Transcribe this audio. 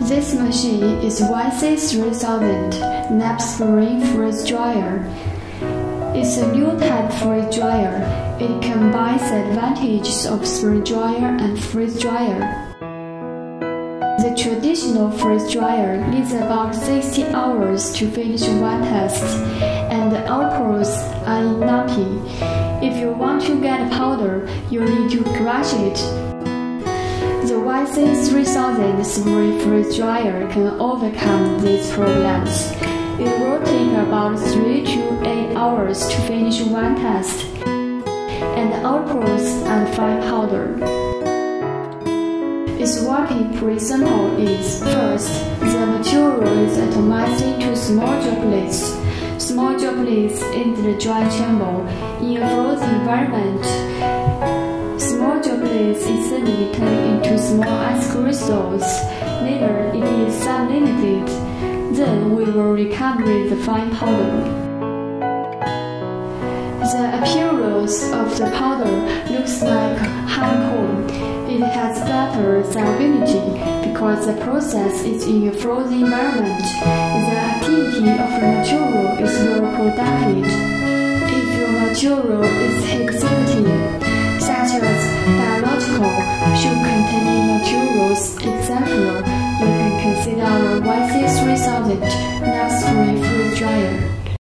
This machine is YC3000 NAPS Marine Freeze Dryer. It's a new type freeze dryer. It combines the advantages of spray dryer and freeze dryer. The traditional freeze dryer needs about 60 hours to finish one test, and the outputs are lumpy. If you want to get powder, you need to crush it the YC3000 spray freeze dryer can overcome these problems. It will take about 3 to 8 hours to finish one test, and outputs are fine powder. Its working principle is first, the material is atomized into small droplets. Small droplets enter the dry chamber in a frozen environment Droplets instantly turn into small ice crystals. Later, it is sublimated. Then we will recover the fine powder. The appearance of the powder looks like honeycomb. It has better solubility because the process is in a frozen environment. The activity of the material is well protected. If your material is heat such as biological, sugar-containing materials, etc., you can consider the YC3000 NAPS free freeze dryer.